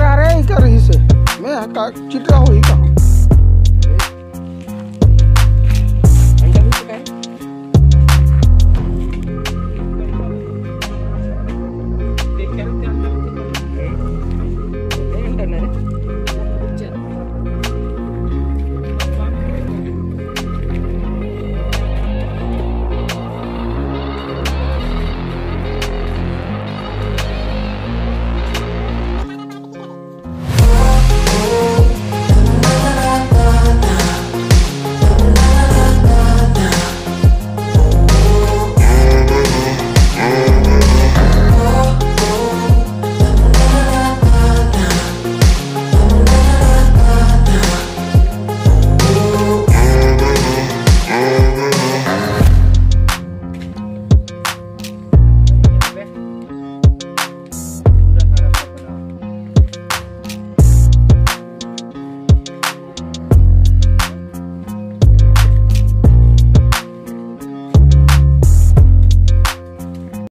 चिटरा रहे कर ही से? मैं का चिटरा